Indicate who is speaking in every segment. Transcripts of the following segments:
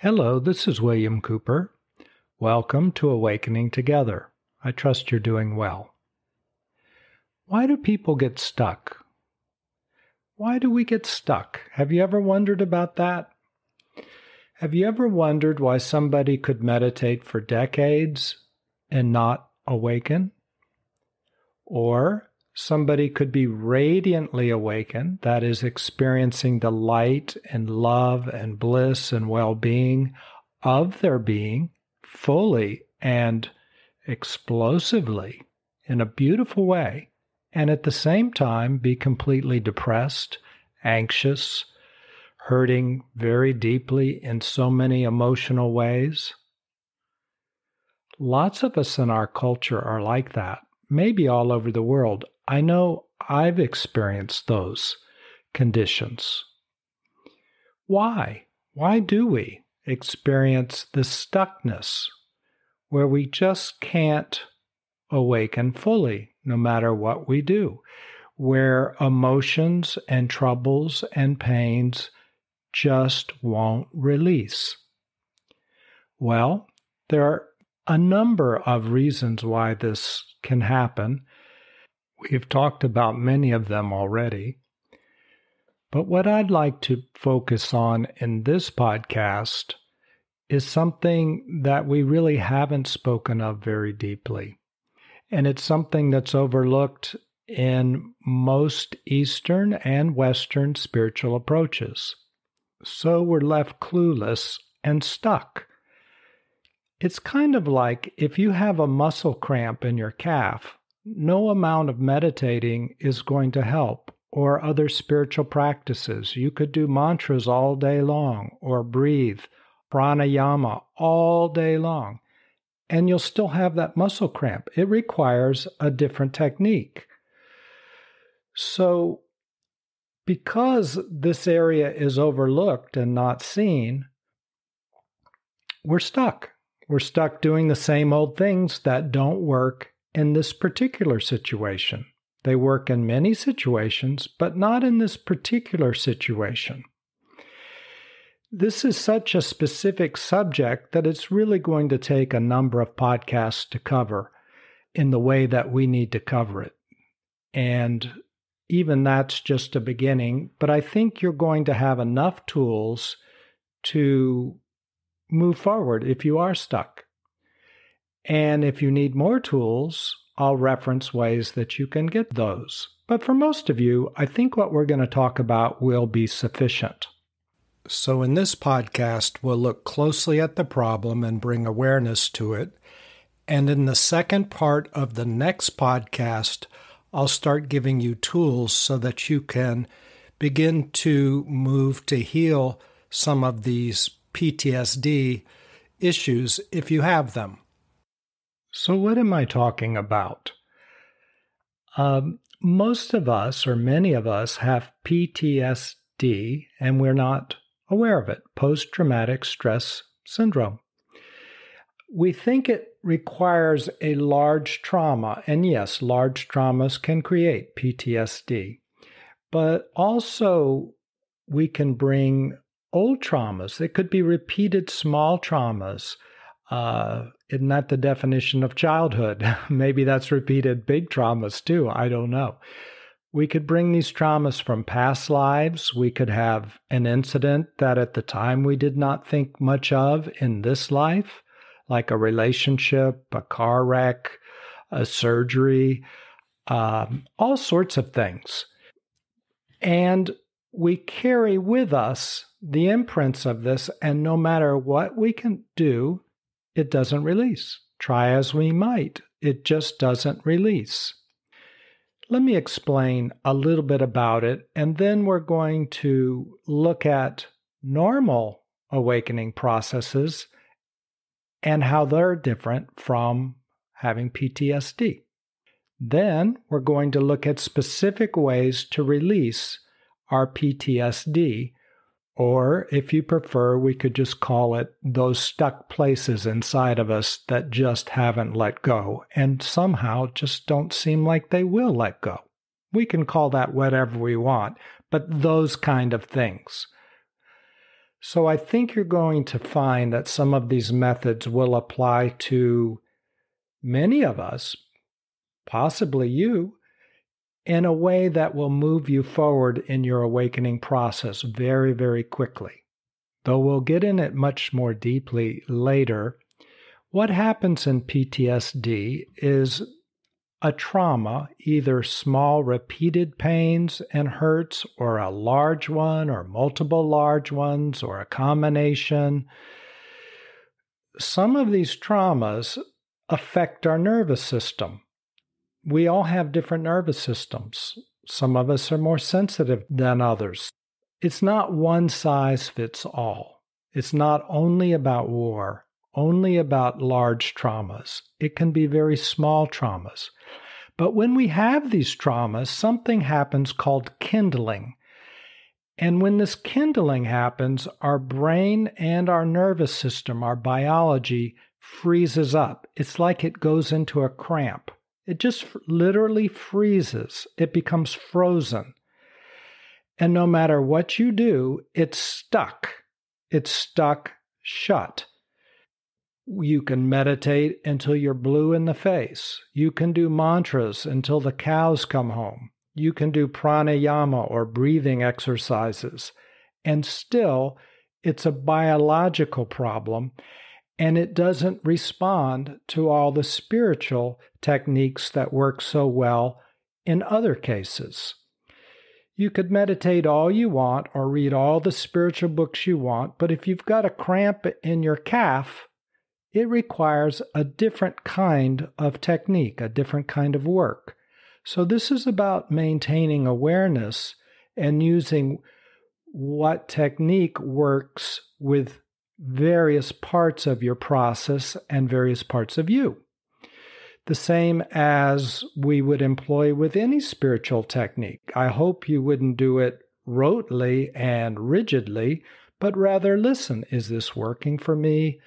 Speaker 1: Hello, this is William Cooper. Welcome to Awakening Together. I trust you're doing well. Why do people get stuck? Why do we get stuck? Have you ever wondered about that? Have you ever wondered why somebody could meditate for decades and not awaken? Or somebody could be radiantly awakened, that is, experiencing the light and love and bliss and well being of their being fully and explosively in a beautiful way, and at the same time be completely depressed, anxious, hurting very deeply in so many emotional ways. Lots of us in our culture are like that, maybe all over the world. I know I've experienced those conditions. Why? Why do we experience the stuckness where we just can't awaken fully no matter what we do? Where emotions and troubles and pains just won't release? Well, there are a number of reasons why this can happen, We've talked about many of them already. But what I'd like to focus on in this podcast is something that we really haven't spoken of very deeply. And it's something that's overlooked in most Eastern and Western spiritual approaches. So we're left clueless and stuck. It's kind of like if you have a muscle cramp in your calf no amount of meditating is going to help, or other spiritual practices. You could do mantras all day long, or breathe pranayama all day long, and you'll still have that muscle cramp. It requires a different technique. So, because this area is overlooked and not seen, we're stuck. We're stuck doing the same old things that don't work in this particular situation. They work in many situations, but not in this particular situation. This is such a specific subject that it's really going to take a number of podcasts to cover in the way that we need to cover it. And even that's just a beginning, but I think you're going to have enough tools to move forward if you are stuck. And if you need more tools, I'll reference ways that you can get those. But for most of you, I think what we're going to talk about will be sufficient. So, in this podcast, we'll look closely at the problem and bring awareness to it. And in the second part of the next podcast, I'll start giving you tools so that you can begin to move to heal some of these PTSD issues if you have them. So, what am I talking about? Um, most of us, or many of us, have PTSD and we're not aware of it post traumatic stress syndrome. We think it requires a large trauma, and yes, large traumas can create PTSD, but also we can bring old traumas. It could be repeated small traumas uh, isn't that the definition of childhood? Maybe that's repeated big traumas too. I don't know. We could bring these traumas from past lives. We could have an incident that at the time we did not think much of in this life, like a relationship, a car wreck, a surgery, um, all sorts of things. And we carry with us the imprints of this, and no matter what we can do, it doesn't release. Try as we might, it just doesn't release. Let me explain a little bit about it, and then we're going to look at normal awakening processes and how they're different from having PTSD. Then we're going to look at specific ways to release our PTSD or if you prefer, we could just call it those stuck places inside of us that just haven't let go and somehow just don't seem like they will let go. We can call that whatever we want, but those kind of things. So I think you're going to find that some of these methods will apply to many of us, possibly you, in a way that will move you forward in your awakening process very, very quickly. Though we'll get in it much more deeply later, what happens in PTSD is a trauma, either small repeated pains and hurts, or a large one, or multiple large ones, or a combination. Some of these traumas affect our nervous system. We all have different nervous systems. Some of us are more sensitive than others. It's not one size fits all. It's not only about war, only about large traumas. It can be very small traumas. But when we have these traumas, something happens called kindling. And when this kindling happens, our brain and our nervous system, our biology, freezes up. It's like it goes into a cramp. It just literally freezes, it becomes frozen. And no matter what you do, it's stuck. It's stuck shut. You can meditate until you're blue in the face. You can do mantras until the cows come home. You can do pranayama or breathing exercises. And still, it's a biological problem and it doesn't respond to all the spiritual techniques that work so well in other cases. You could meditate all you want or read all the spiritual books you want, but if you've got a cramp in your calf, it requires a different kind of technique, a different kind of work. So, this is about maintaining awareness and using what technique works with various parts of your process and various parts of you. The same as we would employ with any spiritual technique. I hope you wouldn't do it rotely and rigidly, but rather listen is this working for me?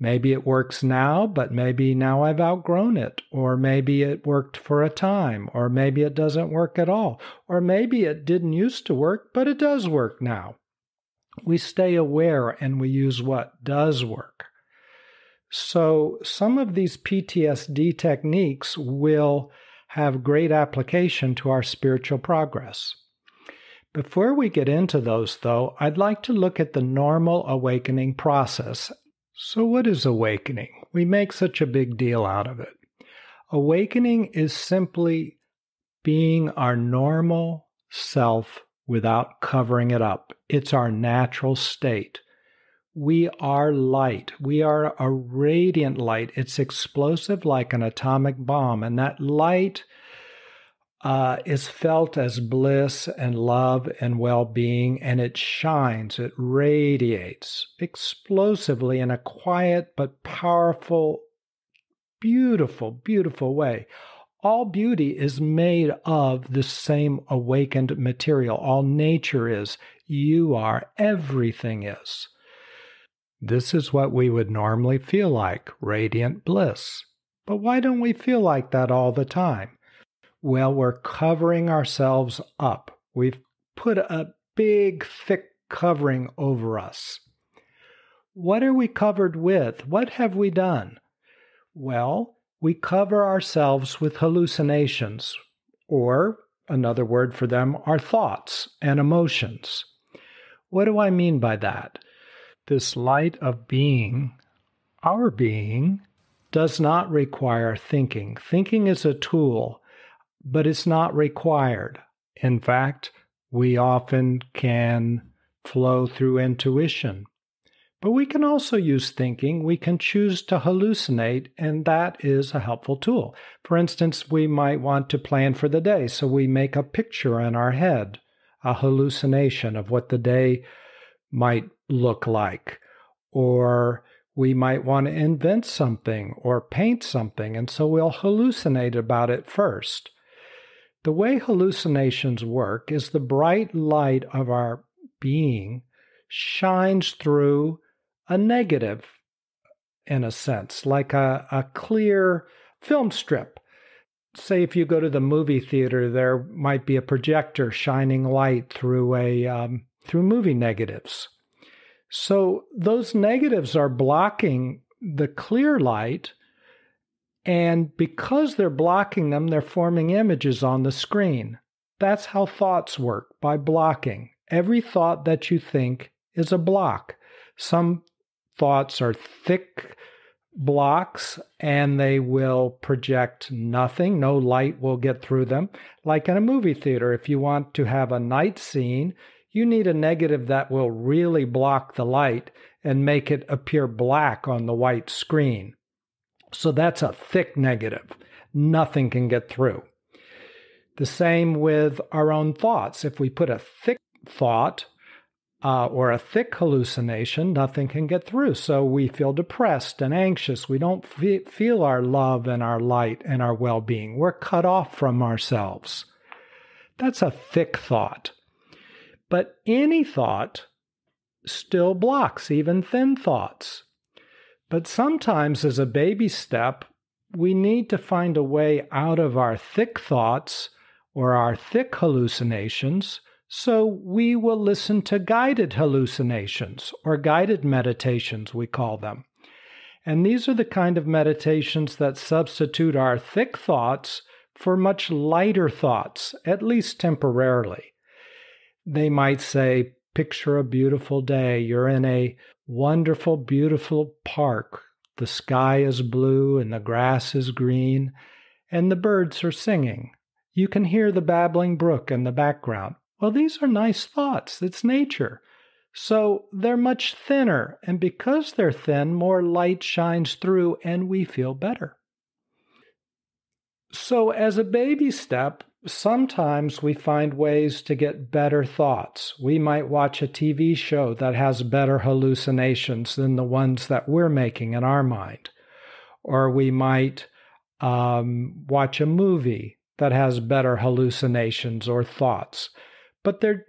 Speaker 1: Maybe it works now, but maybe now I've outgrown it. Or maybe it worked for a time. Or maybe it doesn't work at all. Or maybe it didn't used to work, but it does work now we stay aware and we use what does work. So, some of these PTSD techniques will have great application to our spiritual progress. Before we get into those, though, I'd like to look at the normal awakening process. So, what is awakening? We make such a big deal out of it. Awakening is simply being our normal self without covering it up. It's our natural state. We are light. We are a radiant light. It's explosive like an atomic bomb. And that light uh, is felt as bliss and love and well being, and it shines, it radiates explosively in a quiet but powerful, beautiful, beautiful way all beauty is made of the same awakened material. All nature is. You are. Everything is. This is what we would normally feel like radiant bliss. But why don't we feel like that all the time? Well, we're covering ourselves up. We've put a big, thick covering over us. What are we covered with? What have we done? Well, we cover ourselves with hallucinations, or another word for them are thoughts and emotions. What do I mean by that? This light of being, our being, does not require thinking. Thinking is a tool, but it's not required. In fact, we often can flow through intuition. But we can also use thinking. We can choose to hallucinate, and that is a helpful tool. For instance, we might want to plan for the day, so we make a picture in our head, a hallucination of what the day might look like. Or we might want to invent something or paint something, and so we'll hallucinate about it first. The way hallucinations work is the bright light of our being shines through a negative in a sense, like a, a clear film strip. Say, if you go to the movie theater, there might be a projector shining light through a um, through movie negatives. So those negatives are blocking the clear light. And because they're blocking them, they're forming images on the screen. That's how thoughts work by blocking. Every thought that you think is a block. Some thoughts are thick blocks and they will project nothing. No light will get through them. Like in a movie theater, if you want to have a night scene, you need a negative that will really block the light and make it appear black on the white screen. So that's a thick negative. Nothing can get through. The same with our own thoughts. If we put a thick thought uh, or a thick hallucination, nothing can get through. So we feel depressed and anxious. We don't fe- feel our love and our light and our well being. We're cut off from ourselves. That's a thick thought. But any thought still blocks, even thin thoughts. But sometimes, as a baby step, we need to find a way out of our thick thoughts or our thick hallucinations so we will listen to guided hallucinations or guided meditations, we call them. And these are the kind of meditations that substitute our thick thoughts for much lighter thoughts, at least temporarily. They might say, Picture a beautiful day. You're in a wonderful, beautiful park. The sky is blue and the grass is green, and the birds are singing. You can hear the babbling brook in the background. Well, these are nice thoughts. It's nature. So they're much thinner, and because they're thin, more light shines through and we feel better. So, as a baby step, sometimes we find ways to get better thoughts. We might watch a TV show that has better hallucinations than the ones that we're making in our mind. Or we might um, watch a movie that has better hallucinations or thoughts but they're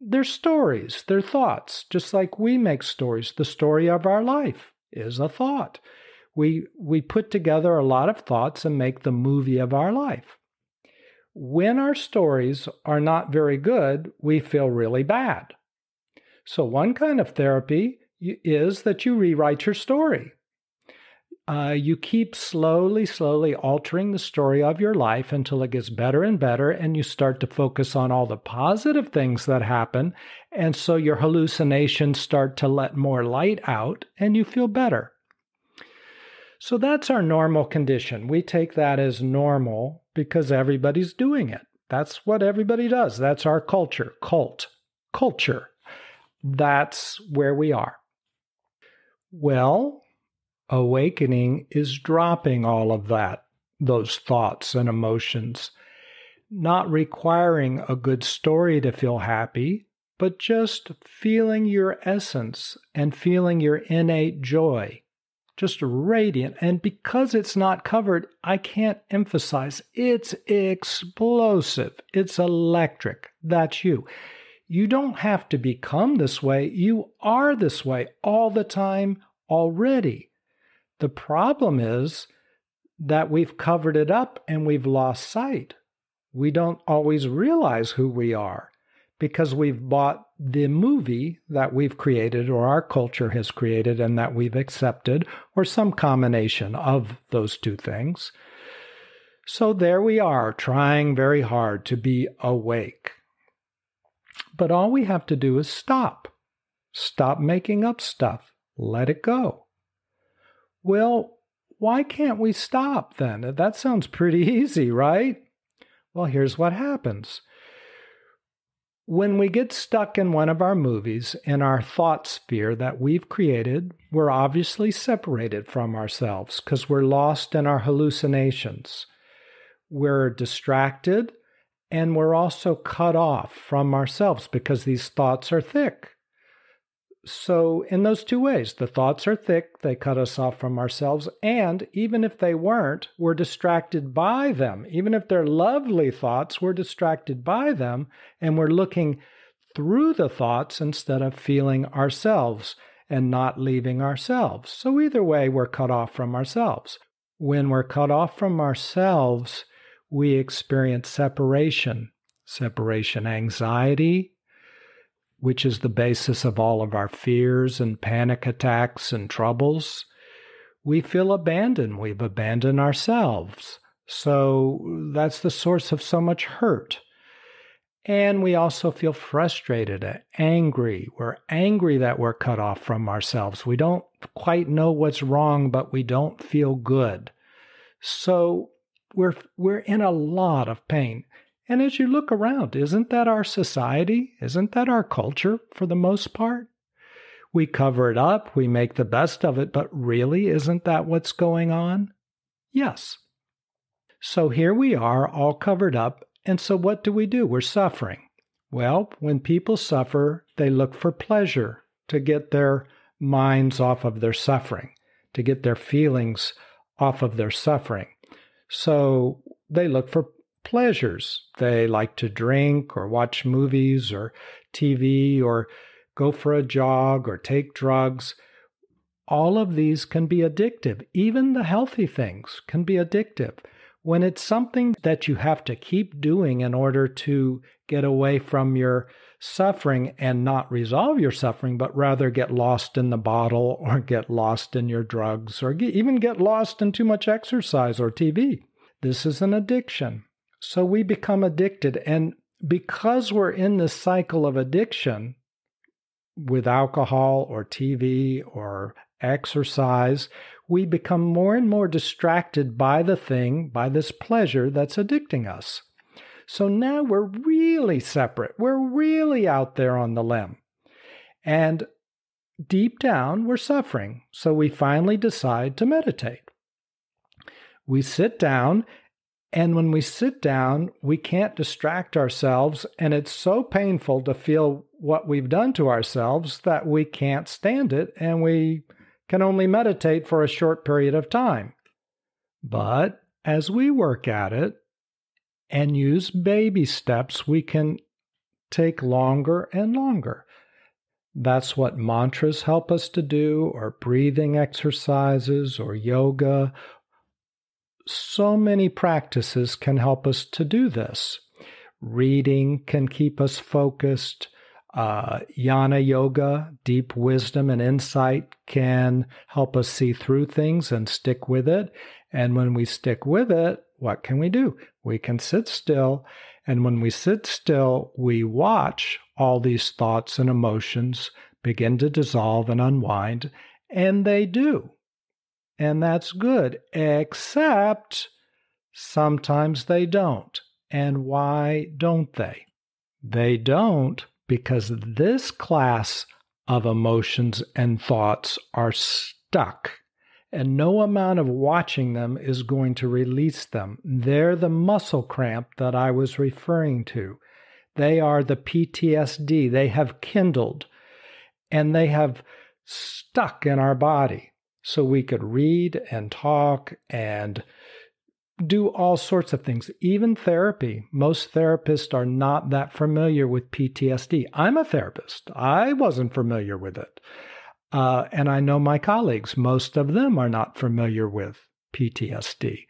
Speaker 1: they're stories, they're thoughts, just like we make stories. The story of our life is a thought. We we put together a lot of thoughts and make the movie of our life. When our stories are not very good, we feel really bad. So one kind of therapy is that you rewrite your story uh, you keep slowly, slowly altering the story of your life until it gets better and better, and you start to focus on all the positive things that happen. And so your hallucinations start to let more light out, and you feel better. So that's our normal condition. We take that as normal because everybody's doing it. That's what everybody does. That's our culture, cult, culture. That's where we are. Well, awakening is dropping all of that, those thoughts and emotions, not requiring a good story to feel happy, but just feeling your essence and feeling your innate joy. Just radiant. And because it's not covered, I can't emphasize it's explosive. It's electric. That's you. You don't have to become this way. You are this way all the time already. The problem is that we've covered it up and we've lost sight. We don't always realize who we are because we've bought the movie that we've created or our culture has created and that we've accepted, or some combination of those two things. So there we are, trying very hard to be awake. But all we have to do is stop. Stop making up stuff. Let it go. Well, why can't we stop then? That sounds pretty easy, right? Well, here's what happens. When we get stuck in one of our movies, in our thought sphere that we've created, we're obviously separated from ourselves because we're lost in our hallucinations. We're distracted and we're also cut off from ourselves because these thoughts are thick. So, in those two ways, the thoughts are thick, they cut us off from ourselves, and even if they weren't, we're distracted by them. Even if they're lovely thoughts, we're distracted by them, and we're looking through the thoughts instead of feeling ourselves and not leaving ourselves. So, either way, we're cut off from ourselves. When we're cut off from ourselves, we experience separation, separation anxiety, which is the basis of all of our fears and panic attacks and troubles, we feel abandoned. We've abandoned ourselves. So that's the source of so much hurt. And we also feel frustrated, angry. We're angry that we're cut off from ourselves. We don't quite know what's wrong, but we don't feel good. So we're, we're in a lot of pain. And as you look around, isn't that our society? Isn't that our culture for the most part? We cover it up, we make the best of it, but really, isn't that what's going on? Yes. So here we are, all covered up, and so what do we do? We're suffering. Well, when people suffer, they look for pleasure to get their minds off of their suffering, to get their feelings off of their suffering. So they look for pleasures. They like to drink or watch movies or TV or go for a jog or take drugs. All of these can be addictive. Even the healthy things can be addictive. When it's something that you have to keep doing in order to get away from your suffering and not resolve your suffering, but rather get lost in the bottle or get lost in your drugs or get, even get lost in too much exercise or TV. This is an addiction. So we become addicted. And because we're in this cycle of addiction, with alcohol or TV or exercise, we become more and more distracted by the thing, by this pleasure that's addicting us. So now we're really separate. We're really out there on the limb. And deep down, we're suffering. So we finally decide to meditate. We sit down and when we sit down, we can't distract ourselves. And it's so painful to feel what we've done to ourselves that we can't stand it and we can only meditate for a short period of time. But as we work at it and use baby steps, we can take longer and longer. That's what mantras help us to do, or breathing exercises, or yoga, so many practices can help us to do this. Reading can keep us focused. Uh, Jnana yoga, deep wisdom and insight can help us see through things and stick with it. And when we stick with it, what can we do? We can sit still. And when we sit still, we watch all these thoughts and emotions begin to dissolve and unwind. And they do and that's good, except sometimes they don't. And why don't they? They don't because this class of emotions and thoughts are stuck, and no amount of watching them is going to release them. They're the muscle cramp that I was referring to. They are the PTSD. They have kindled and they have stuck in our body so we could read and talk and do all sorts of things, even therapy. Most therapists are not that familiar with PTSD. I'm a therapist, I wasn't familiar with it. Uh, and I know my colleagues, most of them are not familiar with PTSD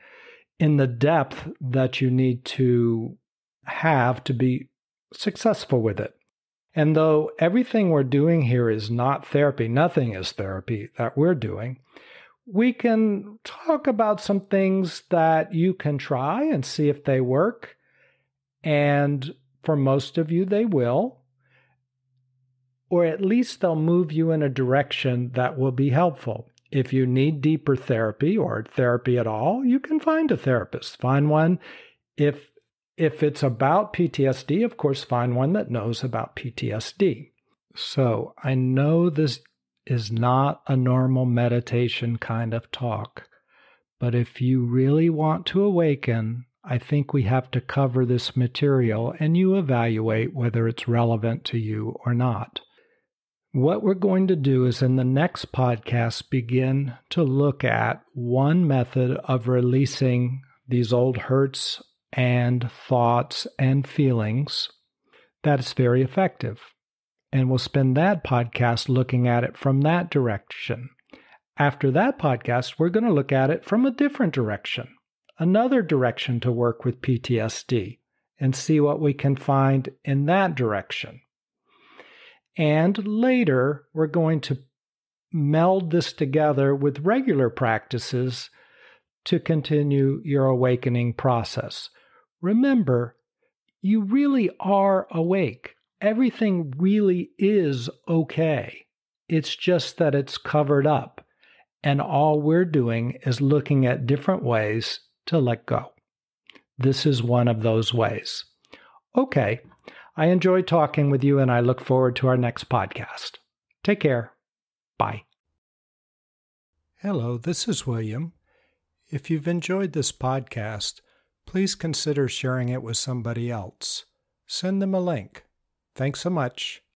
Speaker 1: in the depth that you need to have to be successful with it. And though everything we're doing here is not therapy, nothing is therapy that we're doing, we can talk about some things that you can try and see if they work. And for most of you, they will. Or at least they'll move you in a direction that will be helpful. If you need deeper therapy or therapy at all, you can find a therapist. Find one. If if it's about PTSD, of course, find one that knows about PTSD. So I know this is not a normal meditation kind of talk, but if you really want to awaken, I think we have to cover this material and you evaluate whether it's relevant to you or not. What we're going to do is in the next podcast begin to look at one method of releasing these old hurts and thoughts and feelings that is very effective. And we'll spend that podcast looking at it from that direction. After that podcast, we're going to look at it from a different direction, another direction to work with PTSD, and see what we can find in that direction. And later, we're going to meld this together with regular practices to continue your awakening process. Remember, you really are awake. Everything really is okay. It's just that it's covered up. And all we're doing is looking at different ways to let go. This is one of those ways. Okay, I enjoy talking with you and I look forward to our next podcast. Take care. Bye. Hello, this is William. If you've enjoyed this podcast, please consider sharing it with somebody else. Send them a link. Thanks so much.